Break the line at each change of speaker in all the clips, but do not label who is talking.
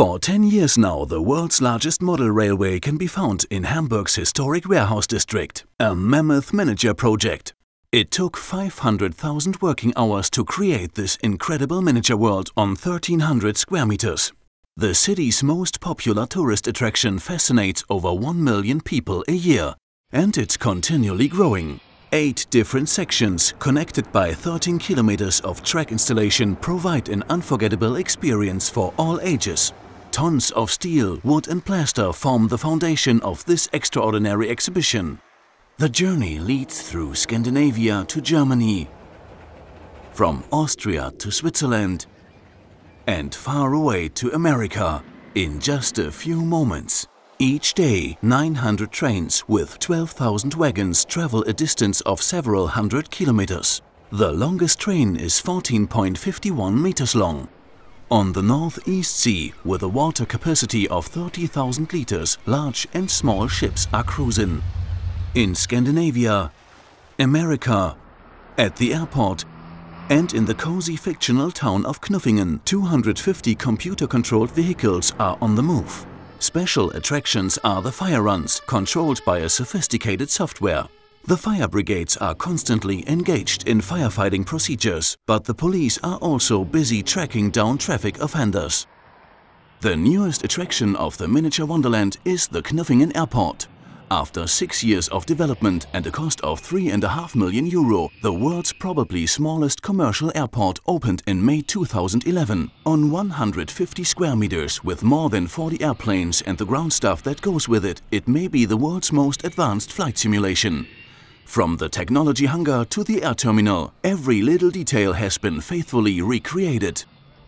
For 10 years now, the world's largest model railway can be found in Hamburg's historic warehouse district, a mammoth miniature project. It took 500,000 working hours to create this incredible miniature world on 1300 square meters. The city's most popular tourist attraction fascinates over 1 million people a year, and it's continually growing. Eight different sections, connected by 13 kilometers of track installation, provide an unforgettable experience for all ages. Tons of steel, wood and plaster form the foundation of this extraordinary exhibition. The journey leads through Scandinavia to Germany, from Austria to Switzerland, and far away to America in just a few moments. Each day, 900 trains with 12,000 wagons travel a distance of several hundred kilometers. The longest train is 14.51 meters long. On the Northeast Sea, with a water capacity of 30,000 liters, large and small ships are cruising in Scandinavia, America, at the airport, and in the cozy fictional town of Knuffingen, 250 computer-controlled vehicles are on the move. Special attractions are the fire runs, controlled by a sophisticated software. The fire brigades are constantly engaged in firefighting procedures, but the police are also busy tracking down traffic offenders. The newest attraction of the miniature wonderland is the Knuffingen Airport. After six years of development and a cost of 3.5 million euro, the world's probably smallest commercial airport opened in May 2011. On 150 square meters with more than 40 airplanes and the ground stuff that goes with it, it may be the world's most advanced flight simulation. From the technology hangar to the air terminal, every little detail has been faithfully recreated.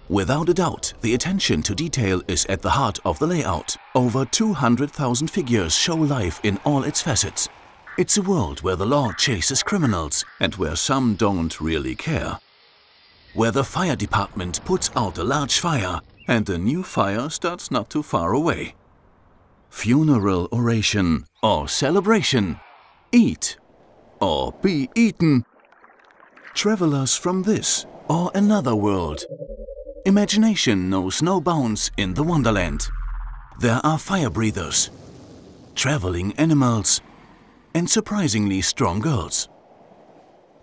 Without a doubt, the attention to detail is at the heart of the layout. Over 200,000 figures show life in all its facets. It's a world where the law chases criminals and where some don't really care. Where the fire department puts out a large fire and a new fire starts not too far away. Funeral oration or celebration. Eat or be eaten. Travelers from this or another world Imagination knows no bounds in the Wonderland. There are fire breathers, traveling animals, and surprisingly strong girls.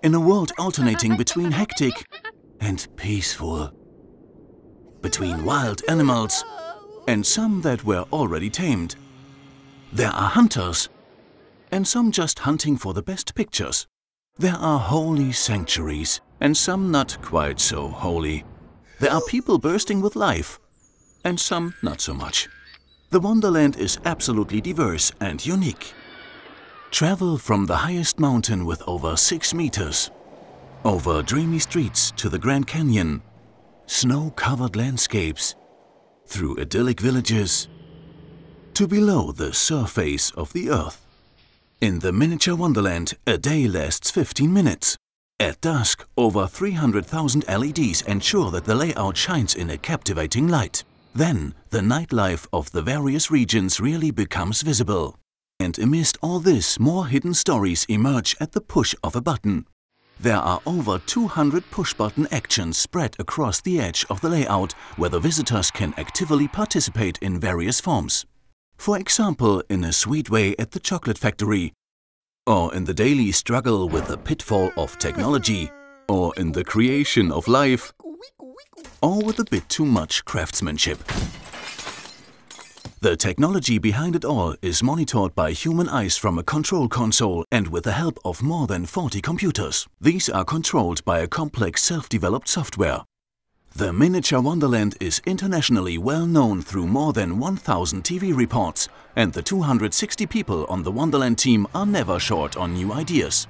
In a world alternating between hectic and peaceful, between wild animals and some that were already tamed. There are hunters and some just hunting for the best pictures. There are holy sanctuaries and some not quite so holy. There are people bursting with life, and some not so much. The Wonderland is absolutely diverse and unique. Travel from the highest mountain with over 6 meters, over dreamy streets to the Grand Canyon, snow-covered landscapes, through idyllic villages, to below the surface of the Earth. In the miniature Wonderland, a day lasts 15 minutes. At dusk, over 300,000 LEDs ensure that the layout shines in a captivating light. Then, the nightlife of the various regions really becomes visible. And amidst all this, more hidden stories emerge at the push of a button. There are over 200 push-button actions spread across the edge of the layout, where the visitors can actively participate in various forms. For example, in a sweet way at the chocolate factory, or in the daily struggle with the pitfall of technology, or in the creation of life, or with a bit too much craftsmanship. The technology behind it all is monitored by human eyes from a control console and with the help of more than 40 computers. These are controlled by a complex self-developed software. The Miniature Wonderland is internationally well known through more than 1000 TV reports and the 260 people on the Wonderland team are never short on new ideas.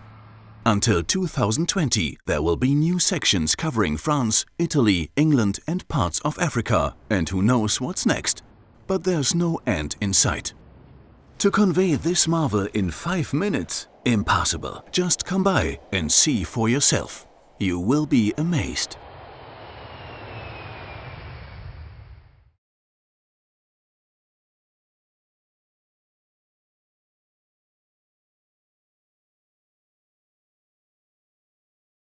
Until 2020 there will be new sections covering France, Italy, England and parts of Africa and who knows what's next. But there's no end in sight. To convey this marvel in 5 minutes? Impossible. Just come by and see for yourself. You will be amazed.